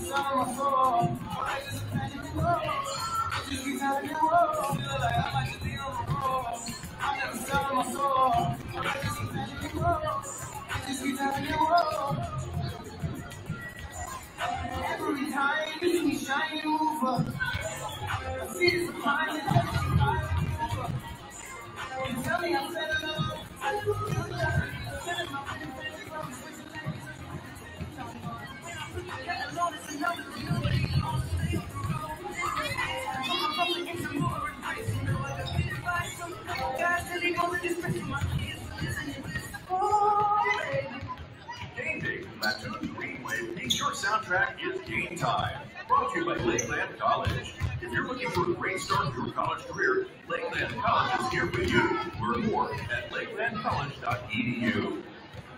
Every time me shine. I see the surprise soundtrack is game time. Brought to you by Lakeland College. If you're looking for a great start to your college career, Lakeland College is here for you. Learn more at lakelandcollege.edu.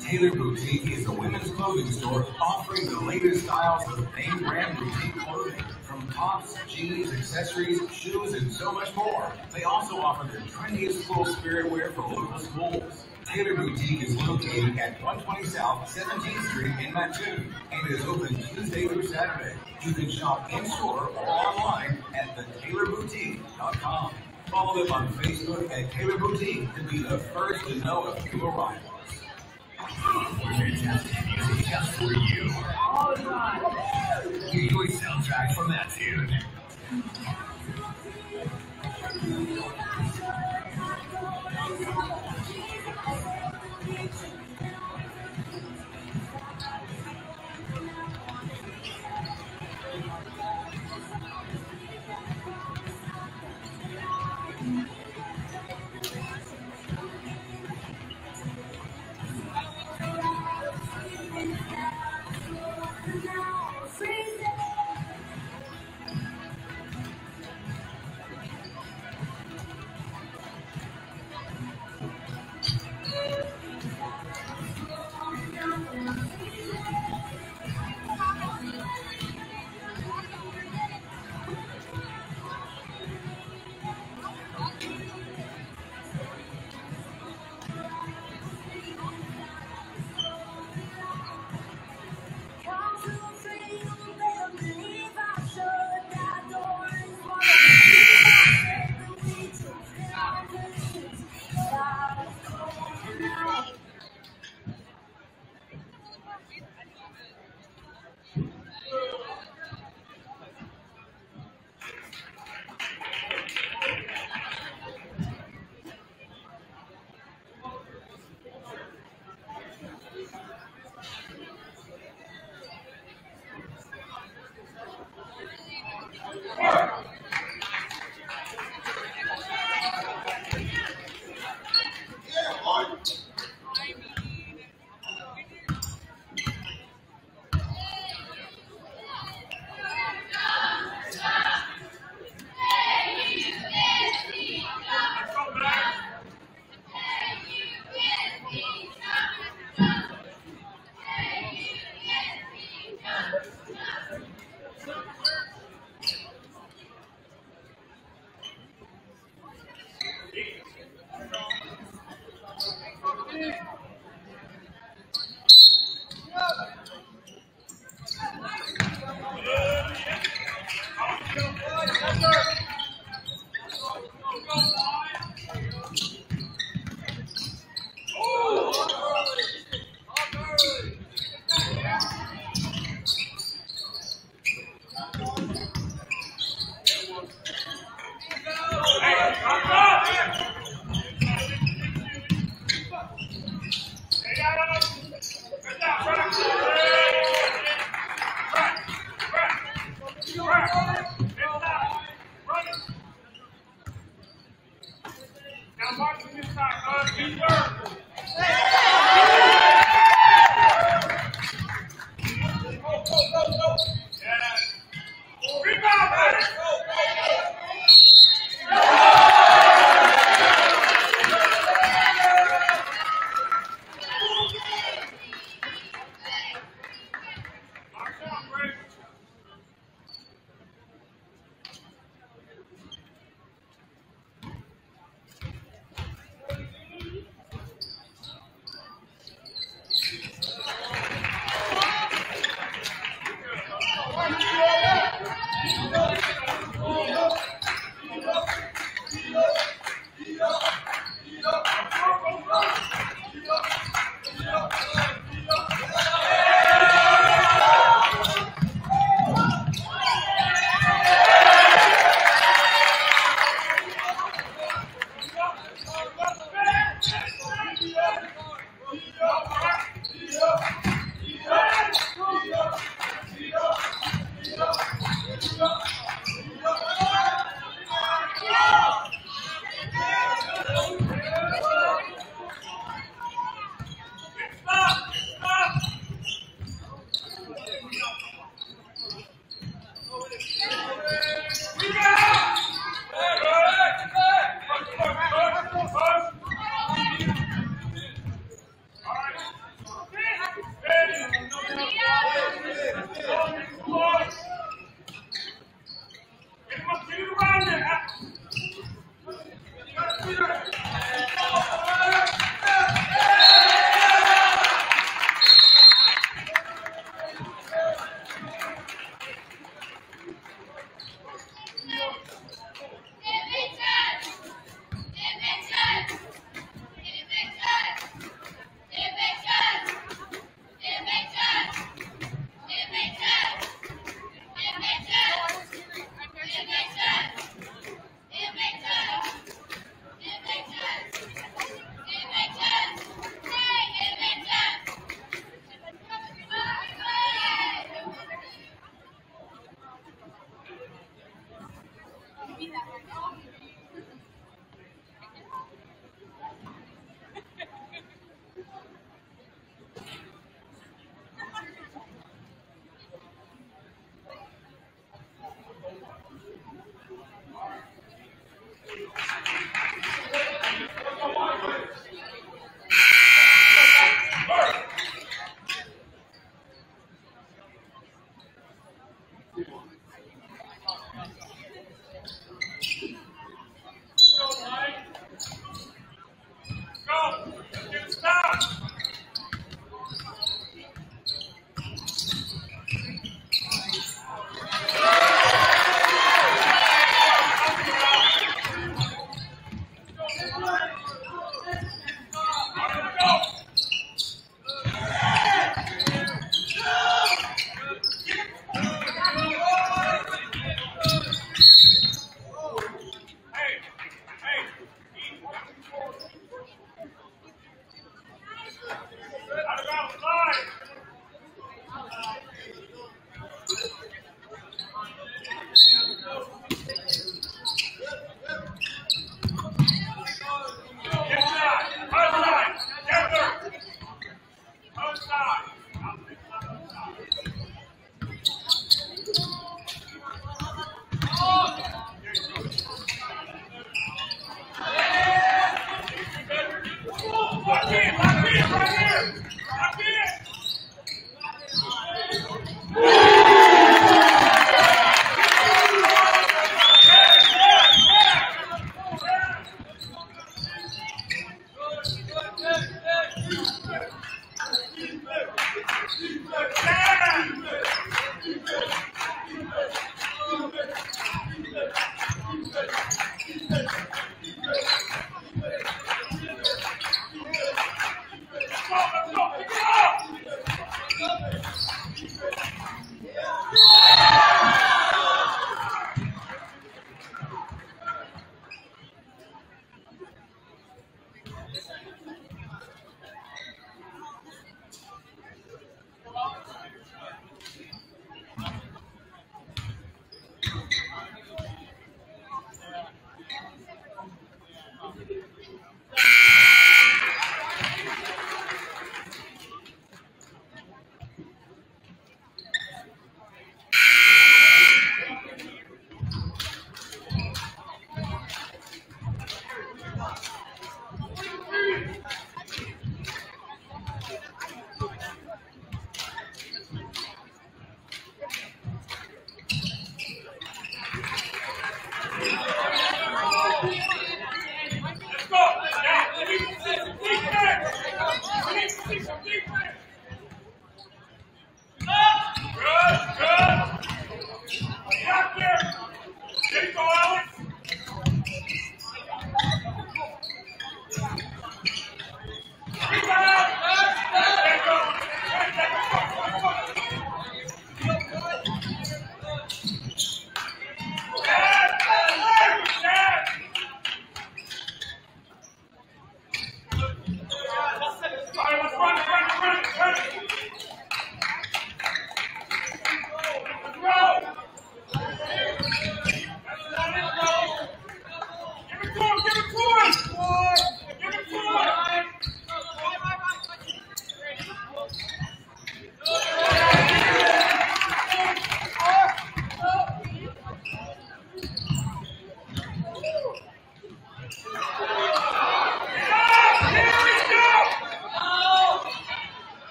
Taylor Boutique is a women's clothing store offering the latest styles of name brand boutique clothing. From tops, jeans, accessories, shoes, and so much more. They also offer the trendiest school spirit wear for local schools. Taylor Boutique is located at 120 South 17th Street in Mattoon and is open Tuesday through Saturday. You can shop in store or online at thetailorboutique.com. Follow them on Facebook at Taylor Boutique to be the first to know of new arrivals. Fantastic music just for you. All the time. Your soundtrack from that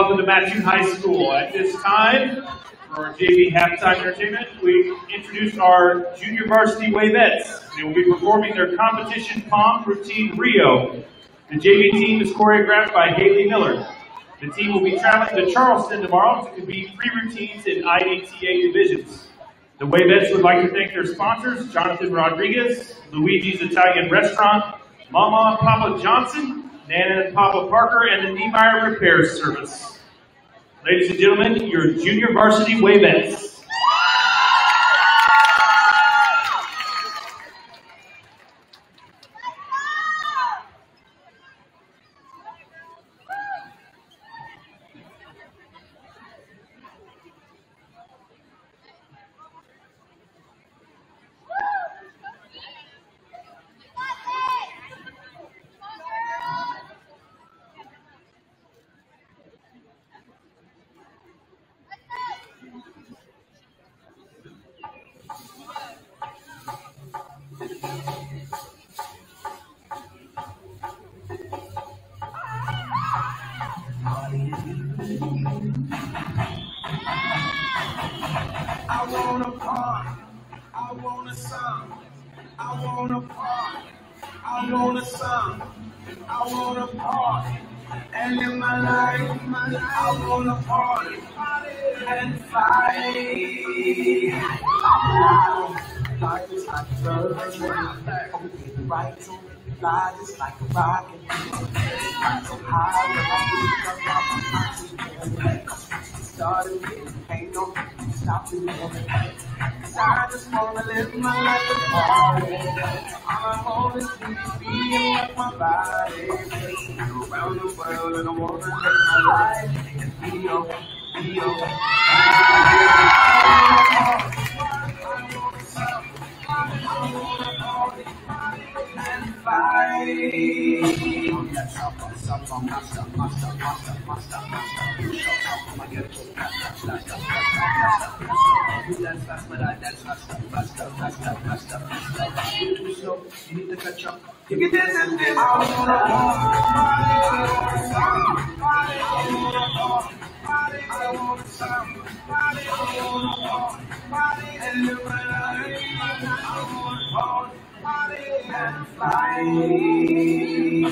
welcome to Mattoon High School. At this time, for our JV halftime entertainment, we introduce our junior varsity wavettes. They will be performing their competition pom routine Rio. The JV team is choreographed by Haley Miller. The team will be traveling to Charleston tomorrow to compete three routines in IDTA divisions. The Wavettes would like to thank their sponsors, Jonathan Rodriguez, Luigi's Italian Restaurant, Mama Papa Johnson, Nana and Papa Parker, and the Niemeyer Repair Service. Ladies and gentlemen, your junior varsity Wavettes. I wanna party. I want a song. I wanna party. I want a song. I wanna party. And in my life, my life, I wanna party and fight. Life is like a bird, oh, right to Life is like a rocket, I'm so high, but I started getting ain't no stopping me. I just wanna live my life party. All I want is to be with my body. Around the world and I wanna live my life and be okay, And you and party.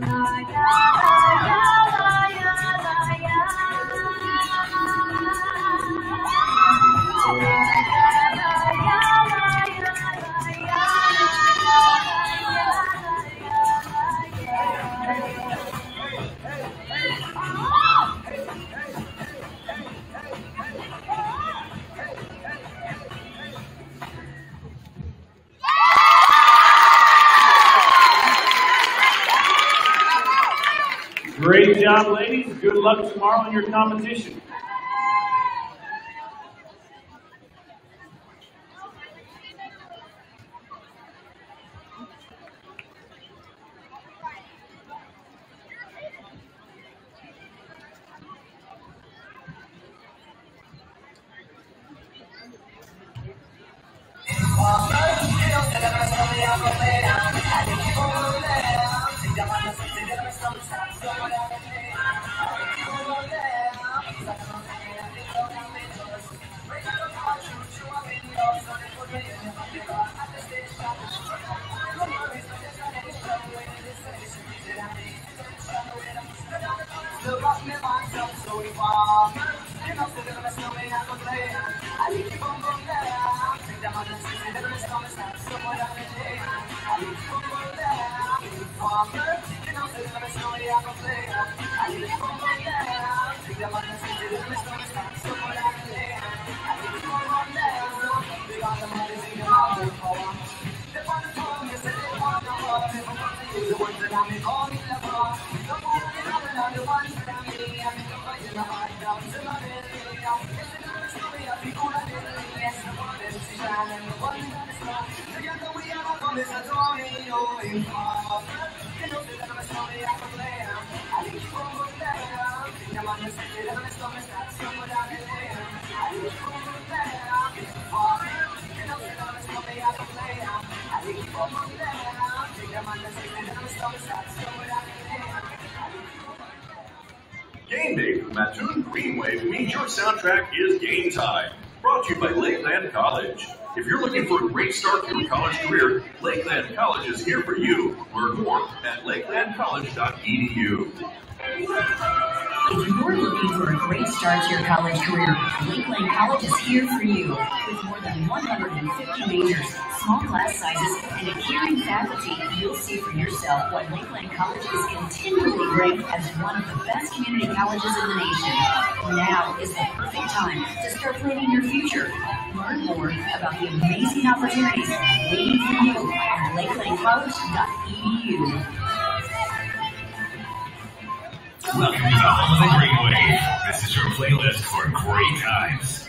Yeah, yeah, yeah. Job, ladies. Good luck tomorrow in your competition. College is here for you. Learn more at lakelandcollege.edu. If you're looking for a great start to your college career, Lakeland College is here for you. With more than 150 majors, small class sizes, and a caring faculty, you'll see for yourself what Lakeland College is continually ranked as one of the best community colleges in the nation. Now is the perfect time to start planning your future. Learn more about the amazing opportunities waiting for you at lakelandcollege.edu. Welcome to the Greenwave. This is your playlist for great times.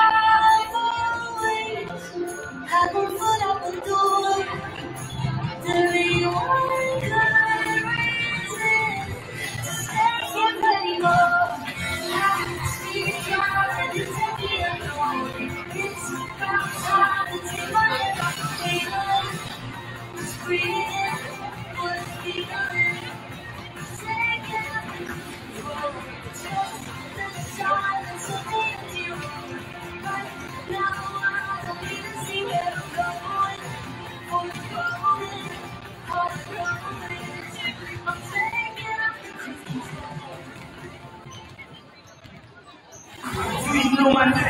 Do my name?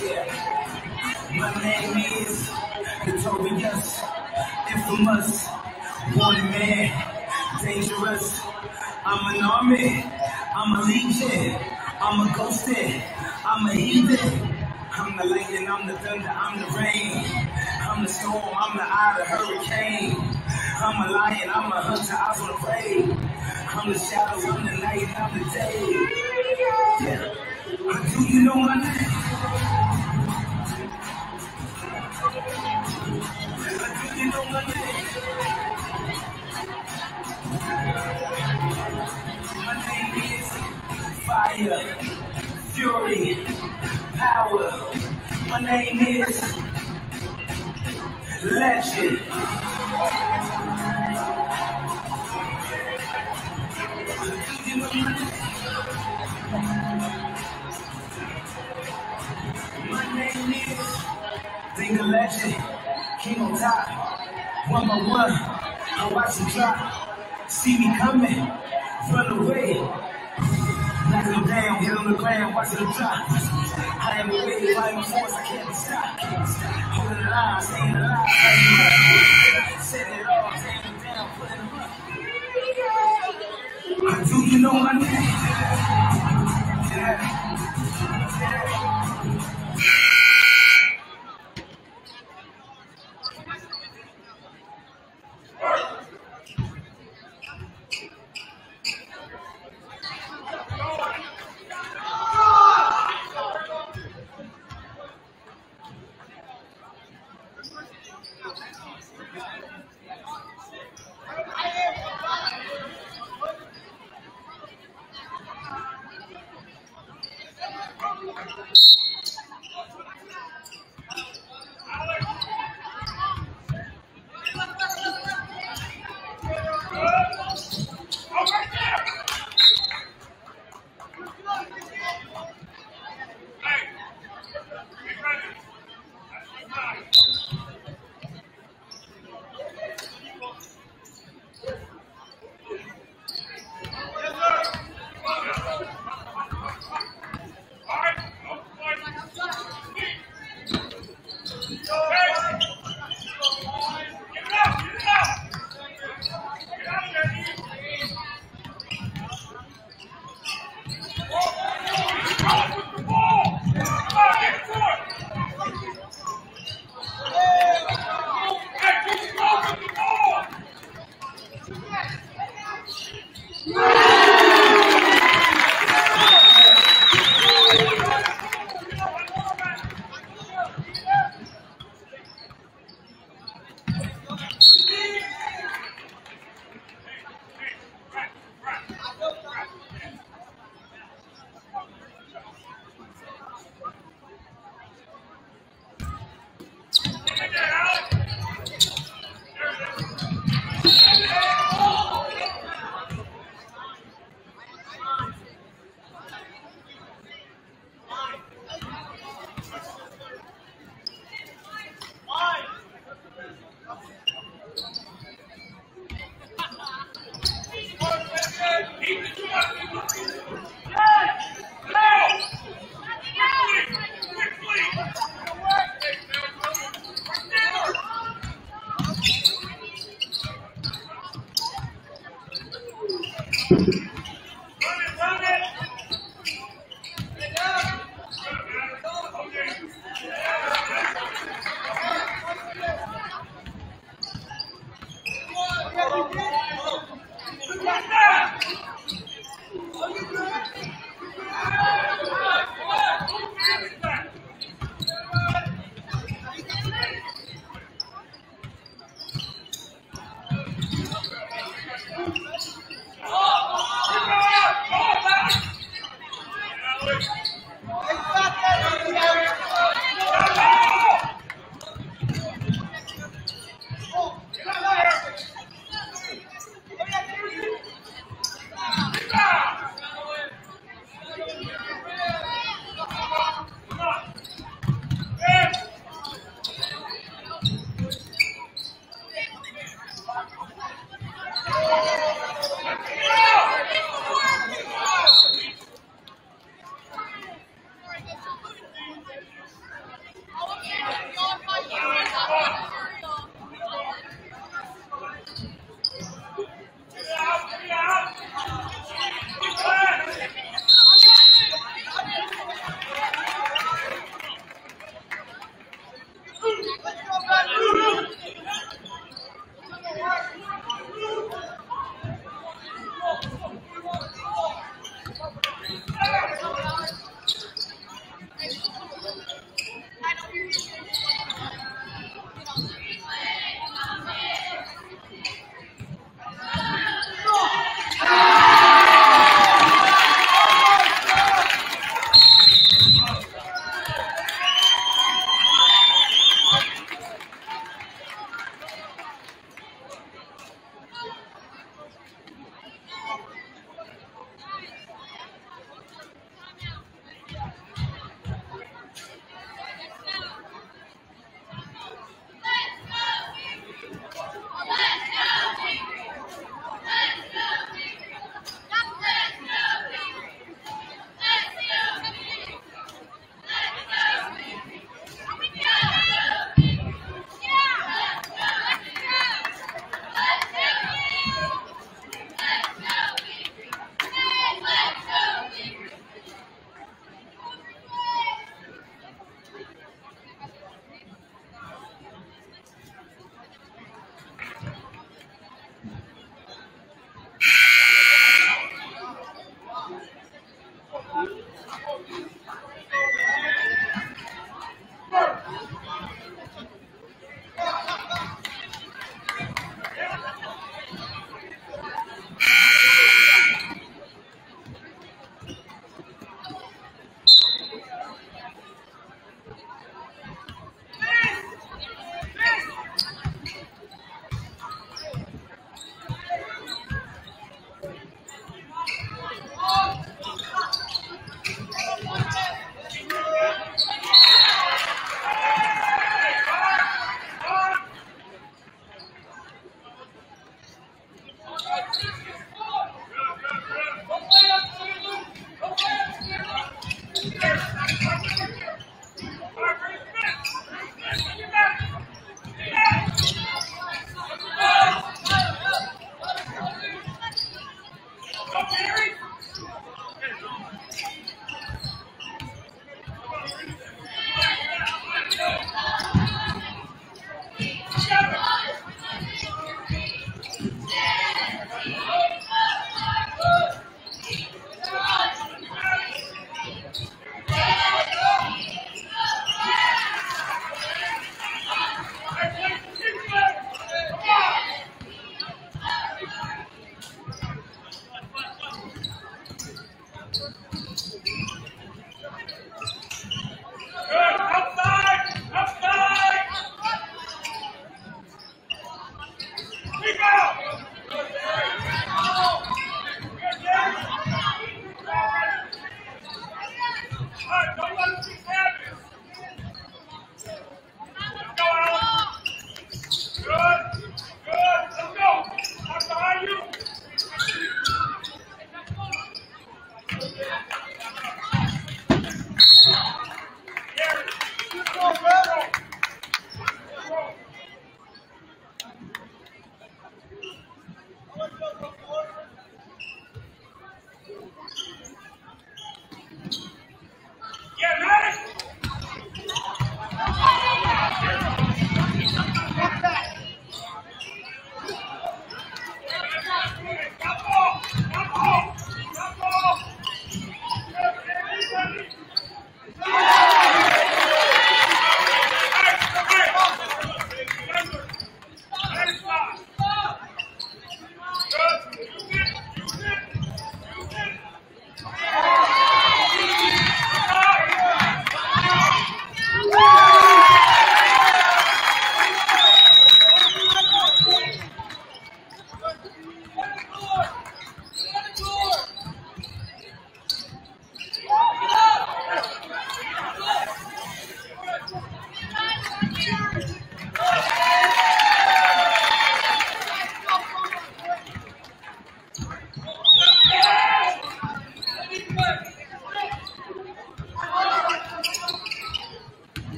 Yeah. My name is Notorious, infamous, wanted man, dangerous. I'm an army, I'm a legion, I'm a ghosted, I'm a heathen. I'm the lightning, I'm the thunder, I'm the rain. I'm the storm, I'm the eye, of the hurricane. I'm a lion, I'm a hunter, I will prey. I'm the shadow, I'm the night, I'm the day. Yeah. Do you know my name? Do you know my name? My name is Fire, Fury, Power. My name is Legend. My name? Is a Legend, King on top, one by one. I watch you drop, see me coming, run away. Knock them down, hit on the ground, watch them drop. I am a wave, I a force, I can't be stopped. Holding line, staying alive, fighting up. Setting it off, Do you know my name? Yeah.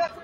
All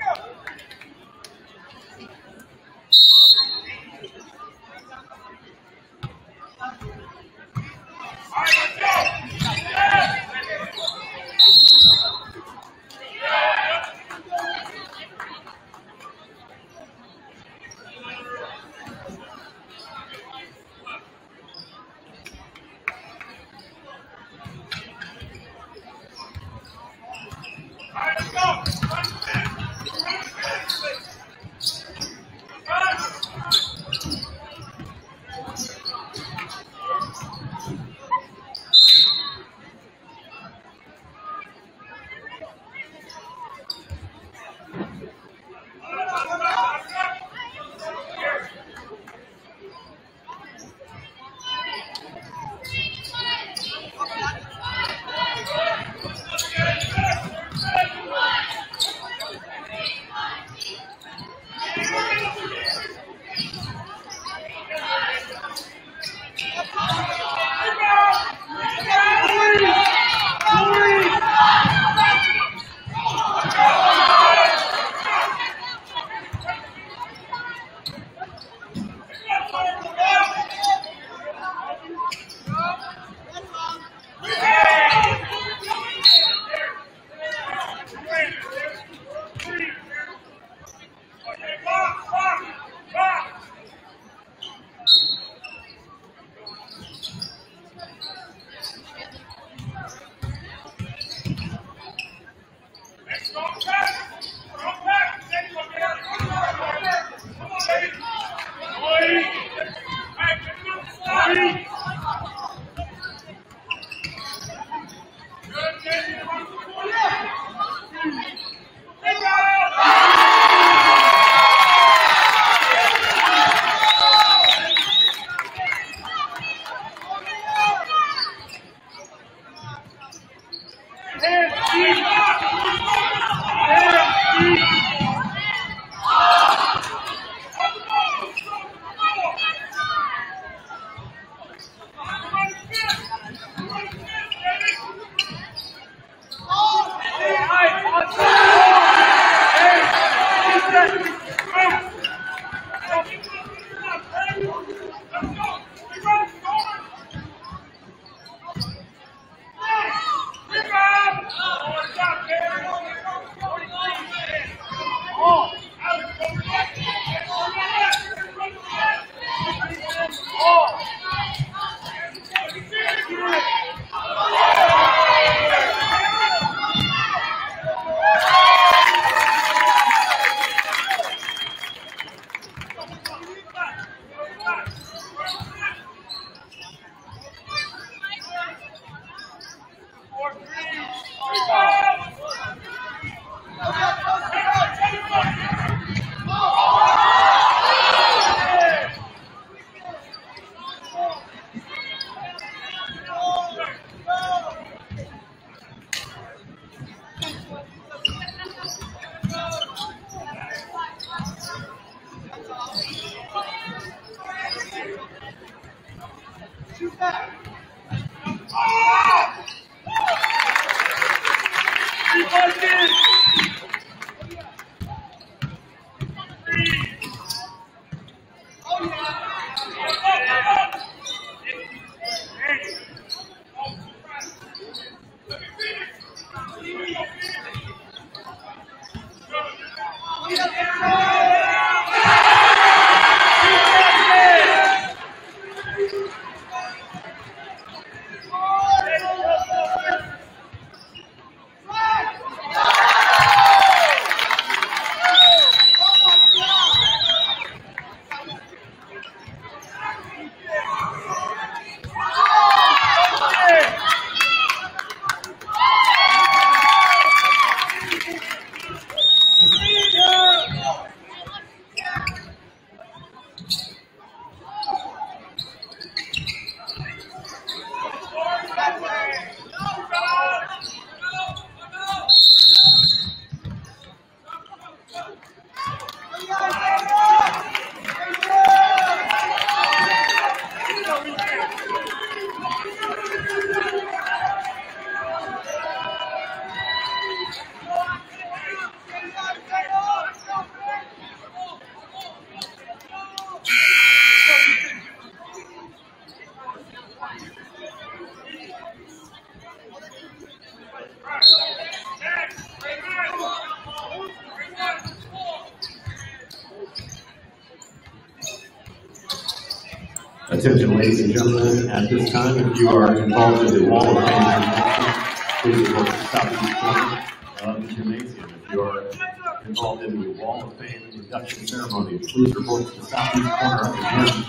Attention, ladies and gentlemen, at this time, if you are involved in the Wall of Fame, please. If you are involved in the Wall of Fame induction ceremony, please report to the southeast corner of the gym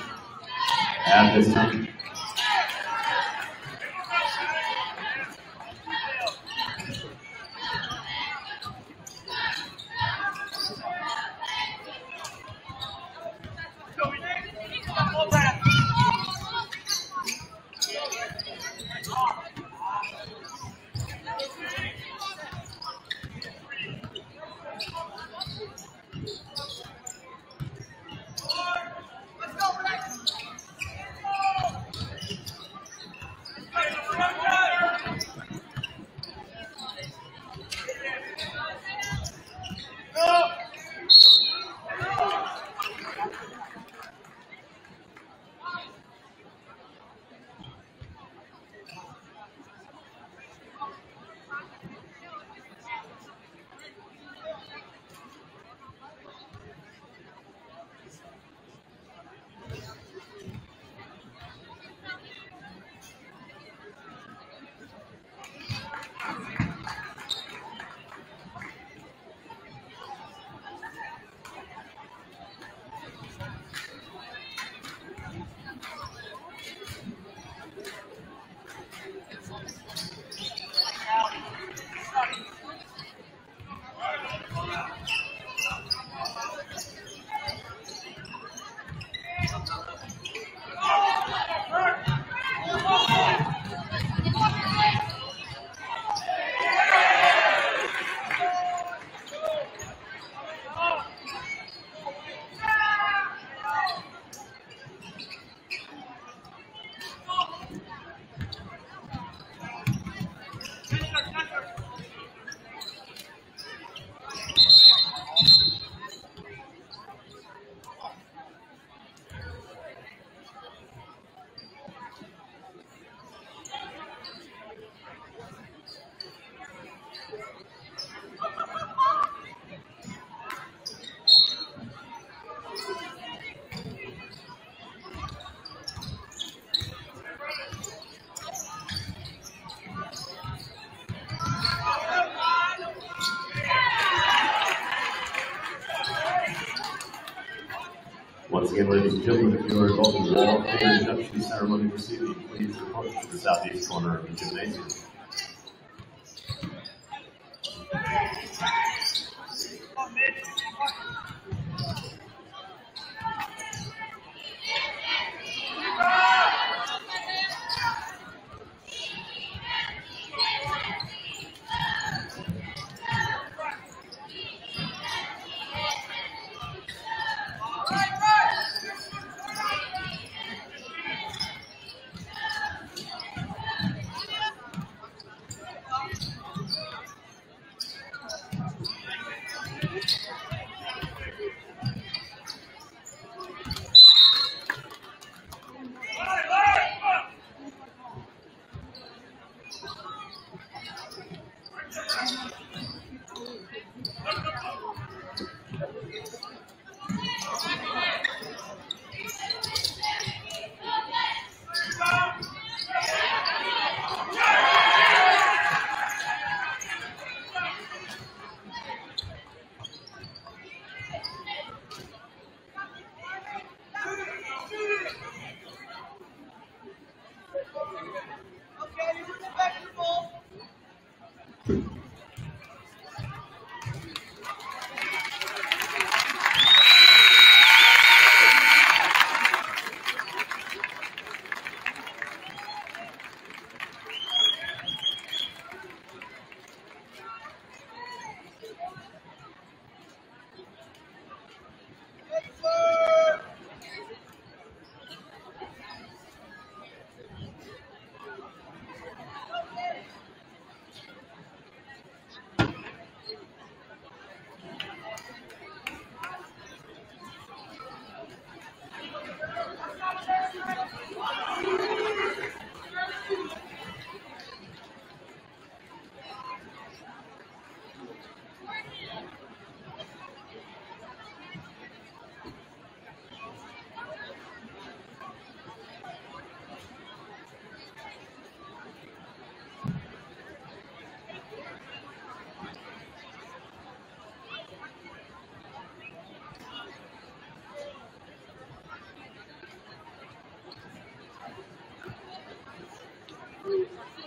ladies and gentlemen, if you are involved in the wall and induction ceremony this evening, please approach the southeast corner of the gymnasium. All right.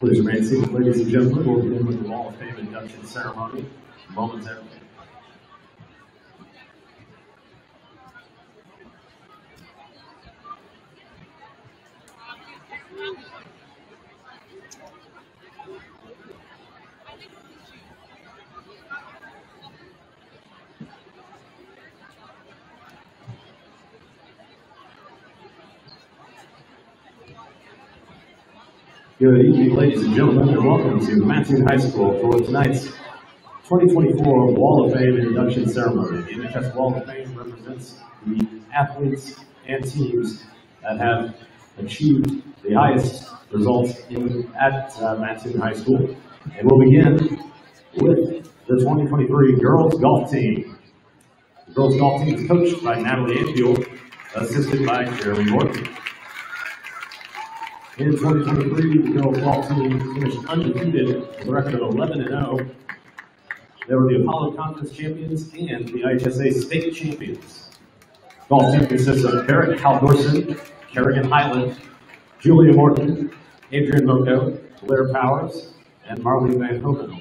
Please remain seated, ladies and gentlemen. We'll begin with the Wall of Fame induction ceremony momentarily. Good evening, ladies and gentlemen, and welcome to Mattoon High School for tonight's 2024 Wall of Fame induction ceremony. The MHS Wall of Fame represents the athletes and teams that have achieved the highest results in, at uh, High School. And we'll begin with the 2023 girls golf team. The girls golf team is coached by Natalie Anfield, assisted by Jeremy Morton. In 2023, the girls golf team finished undefeated with a record of 11 and 0. They were the Apollo Conference champions and the IHSA state champions. The Golf team consists of Barrett Haldorson, Kerrigan Highland, Julia Morton, Adrian Moko, Blair Powers, and Marley Van Hoven.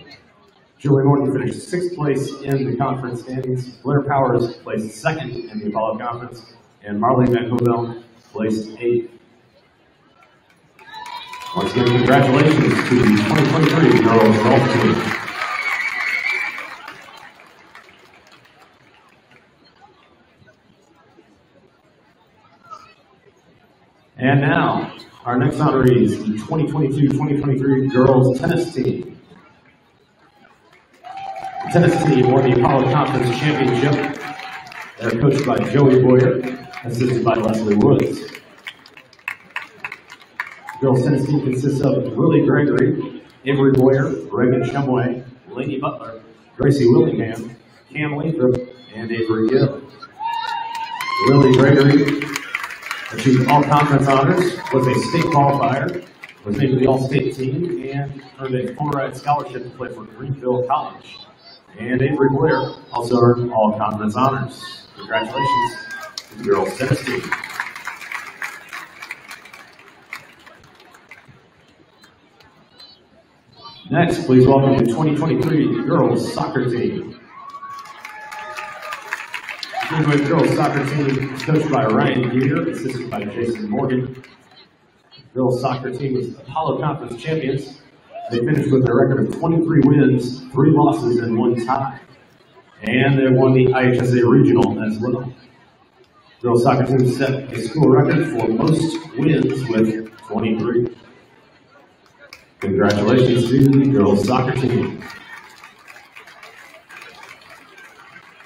Julia Morton finished sixth place in the conference standings. Blair Powers placed second in the Apollo Conference, and Marley Van Hoven placed eighth. Once again, congratulations to the 2023 girls golf team. And now, our next honorees, the 2022-2023 girls tennis team. The tennis team won the Apollo Conference Championship. They're coached by Joey Boyer, assisted by Leslie Woods. Girls tennis team consists of Willie Gregory, Avery Boyer, Reagan Shumway, Lainey Butler, Gracie Willingham, Cam Lathrop, and Avery Gill. Willie Gregory achieved all conference honors, was a state qualifier, was named to the all-state team, and earned a full ride scholarship to play for Greenville College. And Avery Boyer also earned all conference honors. Congratulations to the girls tennis team. Next, please welcome the 2023 girls soccer team. The girls soccer team is coached by Ryan Gear, assisted by Jason Morgan. The girls soccer team is Apollo Conference champions. They finished with a record of 23 wins, three losses, and one tie. And they won the IHSA regional as well. Girls soccer team set a school record for most wins with 23. Congratulations to the girls soccer team.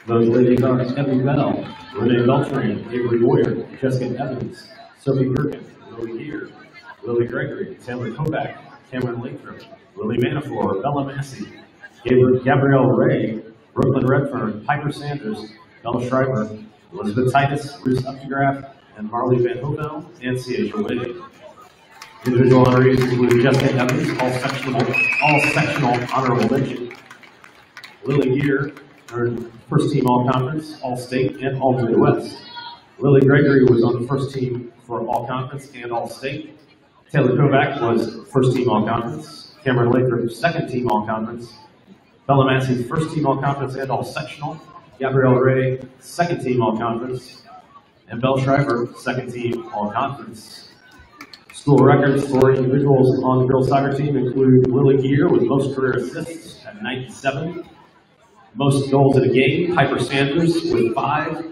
Those ladies are Emily Bell, Renee Beltran, Avery Boyer, Jessica Evans, Sophie Perkins, Lily Gear, Lily Gregory, Taylor Kovac, Cameron Lathrop, Lily Manaflor, Bella Massey, Gabriel Gabrielle Ray, Brooklyn Redfern, Piper Sanders, Bella Schreiber, Elizabeth Titus, Bruce Updegraff, and Marley Van Hoven, and C.H. O'Leary. Individual honorees include Jessica Evans, all sectional, all sectional honorable mention. Lily Gear earned first team all conference, all state, and all Midwest. Lily Gregory was on the first team for all conference and all state. Taylor Kovac was first team all conference. Cameron Lathrop, second team all conference. Bella Massey, first team all conference and all sectional. Gabrielle Ray, second team all conference. And Belle Schreiber, second team all conference. School records for individuals on the girls soccer team include Lily Gear with most career assists at 97, most goals in a game, Piper Sanders with five,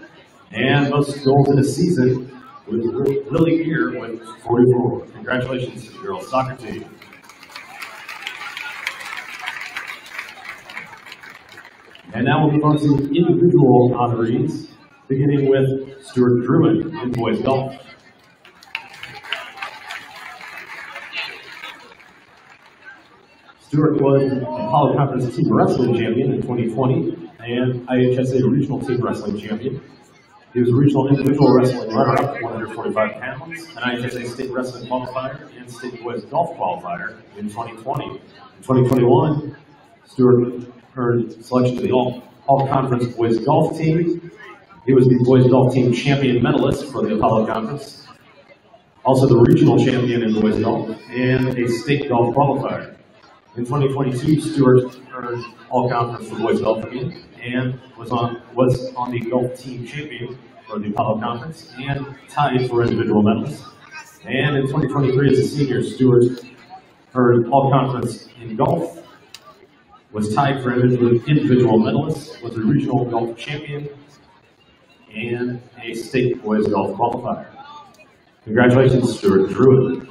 and most goals in a season with Lily Gear with 44. Congratulations to the girls soccer team. And now we'll move on to individual honorees, beginning with Stuart Druin in boys golf. Stewart was Apollo Conference Team Wrestling Champion in 2020 and IHSA Regional Team Wrestling Champion. He was Regional Individual Wrestling runner-up, 145 pounds, an IHSA State Wrestling Qualifier, and State Boys Golf Qualifier in 2020. In 2021, Stewart earned selection to the All, All Conference Boys Golf Team. He was the Boys Golf Team Champion medalist for the Apollo Conference. also the regional champion in boys golf, and a state golf qualifier. In 2022, Stewart earned all conference for boys golf again, and was on was on the golf team champion for the Apollo Conference, and tied for individual medals. And in 2023, as a senior, Stewart earned all conference in golf, was tied for individual individual medalists, was a regional golf champion, and a state boys golf qualifier. Congratulations, Stuart Druin.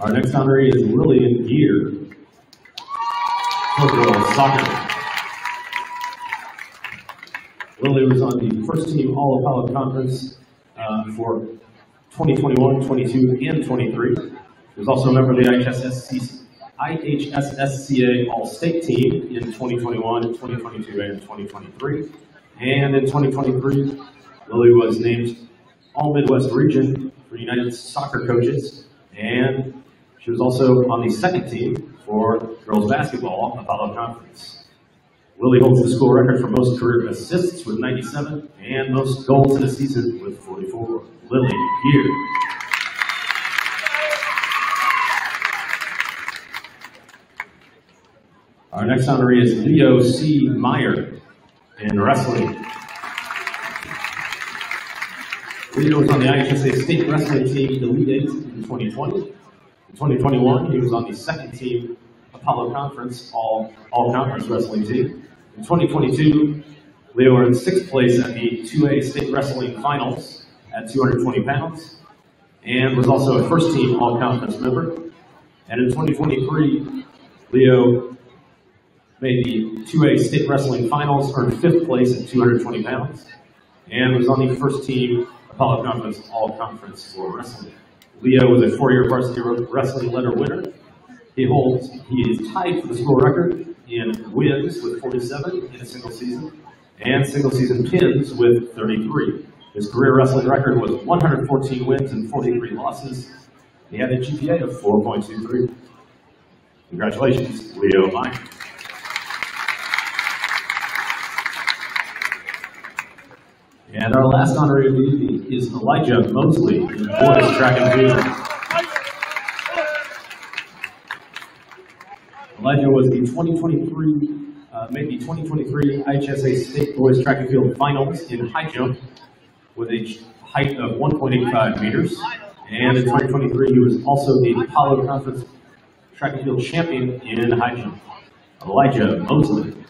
Our next honoree is Lillian Gear girls soccer. Lily was on the first team All Apollo Conference uh, for 2021, 22, and 23. She was also a member of the IHSSC, IHSSCA All-State team in 2021, 2022, and 2023. And in 2023, Lily was named All Midwest Region for United Soccer Coaches, and she was also on the second team for girls basketball Apollo Conference. Willie holds the school record for most career assists with 97 and most goals in a season with 44. Lily Gear. Our next honoree is Leo C. Meyer in wrestling. Leo was on the IHSA State Wrestling Team Elite Eight in 2020. In 2021, he was on the second team Apollo Conference All All Conference Wrestling Team. In 2022, Leo earned sixth place at the 2A State Wrestling Finals at 220 pounds, and was also a first team All Conference member. And in 2023, Leo made the 2A State Wrestling Finals, earned fifth place at 220 pounds, and was on the first team Apollo Conference All Conference for wrestling. Leo was a four-year varsity wrestling letter winner. He holds, he is tied for the school record in wins with 47 in a single season, and single season pins with 33. His career wrestling record was 114 wins and 43 losses. He had a GPA of 4.23. Congratulations, Leo Meyer. And our last honoree is Elijah Mosley boys track and field. Elijah was the 2023, uh, made the 2023 IHSA State Boys Track and Field Finals in high jump with a height of 1.85 meters. And in 2023, he was also the Apollo Conference Track and Field Champion in high jump. Elijah Mosley.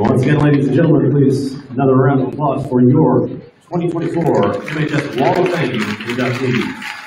Once again, ladies and gentlemen, please another round of applause for your 2024 MHS Wall of Fame inductees.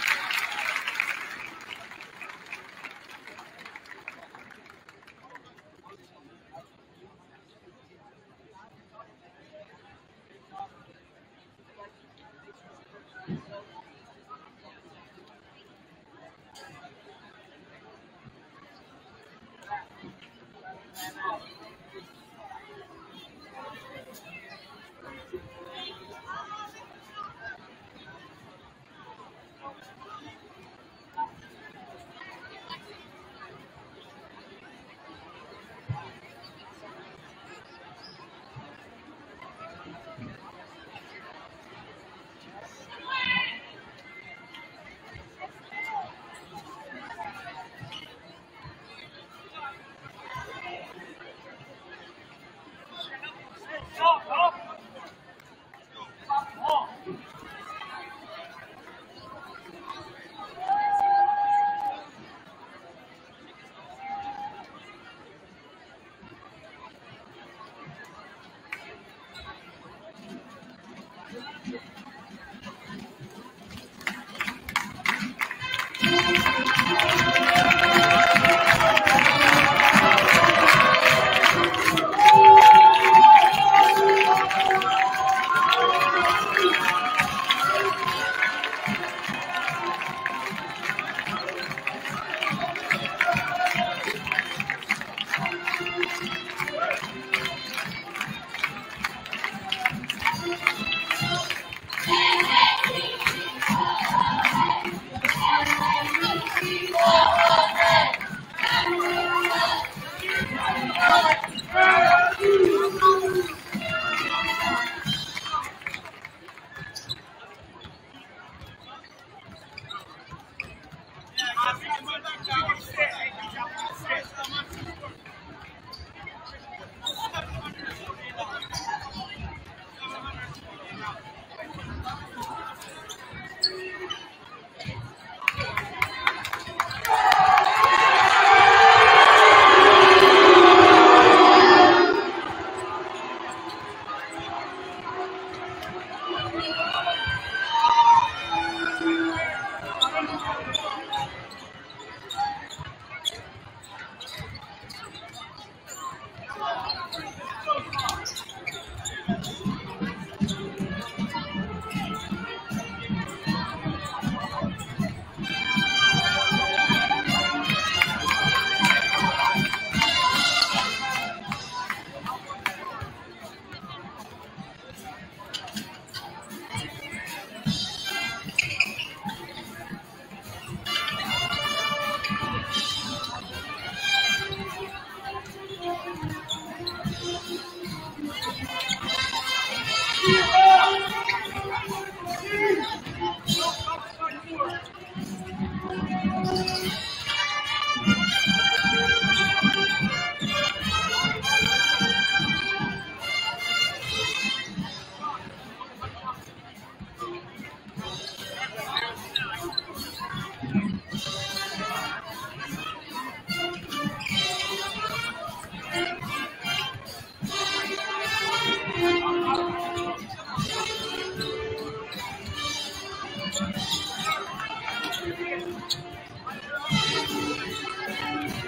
ありがとうございます。